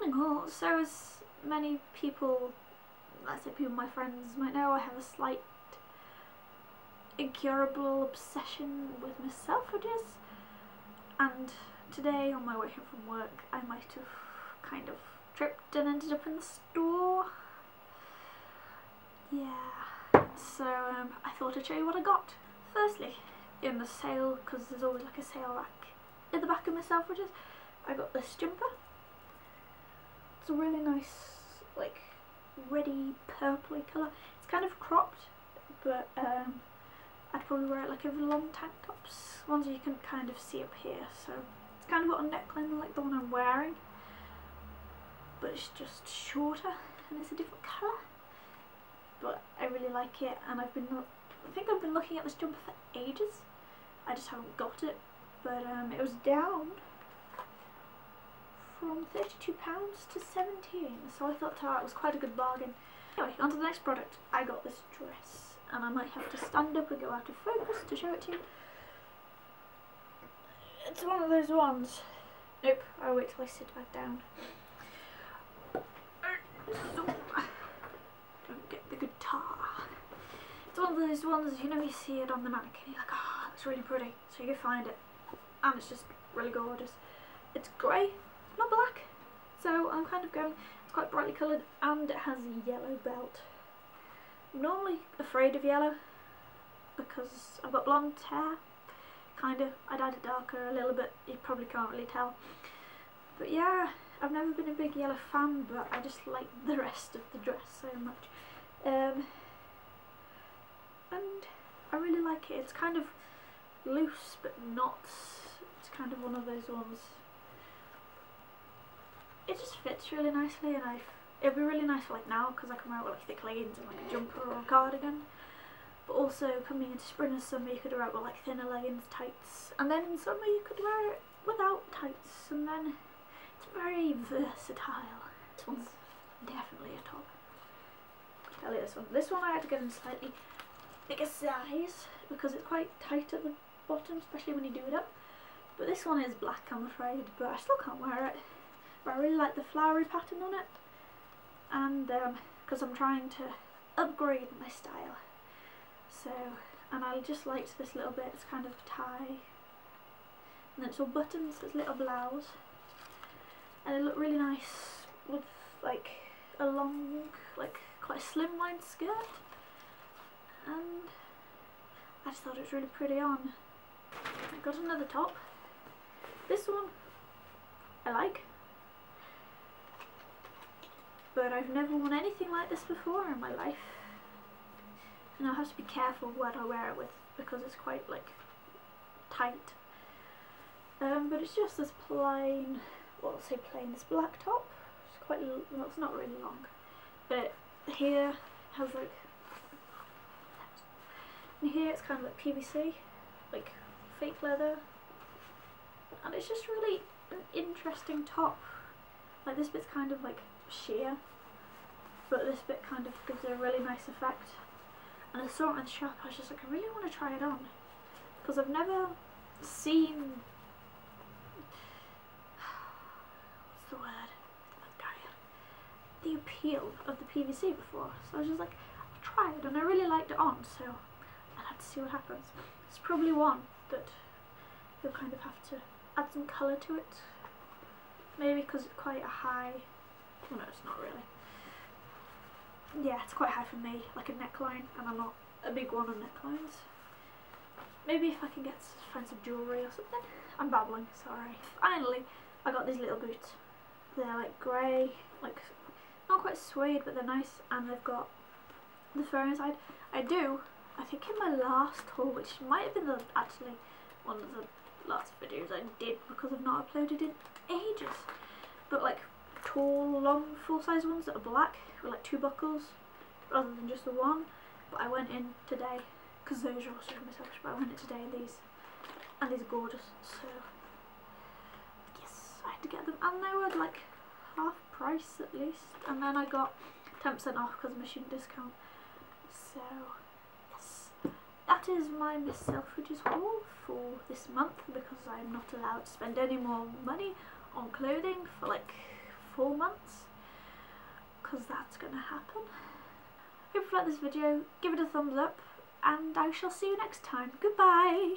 morning. So as many people, let's say people my friends might know, I have a slight incurable obsession with Miss Selfridges and today on my way home from work I might have kind of tripped and ended up in the store. Yeah, so um, I thought I'd show you what I got. Firstly, in the sale, because there's always like a sale rack in the back of Miss Selfridges, I got this jumper. A really nice, like, reddy, purpley colour. It's kind of cropped, but um, I'd probably wear it like over long tank tops, ones you can kind of see up here. So it's kind of got a neckline like the one I'm wearing, but it's just shorter and it's a different colour. But I really like it, and I've been, I think I've been looking at this jumper for ages. I just haven't got it, but um, it was down from £32 to 17 so I thought ah, that was quite a good bargain. Anyway, on to the next product. I got this dress and I might have to stand up and go out of focus to show it to you. It's one of those ones. Nope, I'll wait till I sit back down. Er, don't get the guitar. It's one of those ones, you know, you see it on the mannequin, you're like, ah, oh, it's really pretty. So you find it, and it's just really gorgeous. It's grey, not black. So I'm kind of going, it's quite brightly coloured, and it has a yellow belt. I'm normally afraid of yellow, because I've got blonde hair, kind of. I dyed it darker a little bit, you probably can't really tell. But yeah, I've never been a big yellow fan, but I just like the rest of the dress so much. Um, and I really like it. It's kind of loose, but not. It's kind of one of those ones. It just fits really nicely, and I've, It'd be really nice for like now because I can wear it with like thick leggings and like a jumper or a cardigan. But also coming into spring and summer, you could wear it with like thinner leggings, tights, and then in summer you could wear it without tights, and then it's very versatile. This one's definitely a top. Tell you this one. This one I had to get in slightly bigger size because it's quite tight at the bottom, especially when you do it up. But this one is black, I'm afraid, but I still can't wear it. But I really like the flowery pattern on it, and because um, I'm trying to upgrade my style. So, and I just liked this little bit. It's kind of tie, and it's all buttons. It's little blouse and it looked really nice with like a long, like quite a slimline skirt and I just thought it was really pretty on. I got another top. This one I like but I've never worn anything like this before in my life and I'll have to be careful what I wear it with because it's quite like tight um, but it's just this plain well, say plain this black top. It's quite, well, it's not really long, but here has like, and here it's kind of like PVC, like fake leather, and it's just really an interesting top. Like this bit's kind of like sheer, but this bit kind of gives it a really nice effect. And I saw it in the shop, I was just like, I really want to try it on, because I've never seen what's the word the appeal of the PVC before. So I was just like, try it, and I really liked it on, so I'll have to see what happens. It's probably one that you'll kind of have to add some colour to it. Maybe because it's quite a high, well no it's not really. Yeah, it's quite high for me, like a neckline, and I'm not a big one on necklines. Maybe if I can get find some jewellery or something. I'm babbling, sorry. Finally, I got these little boots. They're like grey, like not quite suede, but they're nice, and they've got the fur inside. I do, I think in my last haul, which might have been the, actually one of the last videos I did because I've not uploaded in ages, but like tall, long, full-size ones that are black with like two buckles rather than just the one. But I went in today because those are also from myself, but I went in today in these, and these are gorgeous. So yes, I had to get them, and they were like half price at least and then I got 10% off because of my student discount so yes that is my Miss Selfridges haul for this month because I'm not allowed to spend any more money on clothing for like four months because that's going to happen. Hope you like this video, give it a thumbs up and I shall see you next time. Goodbye!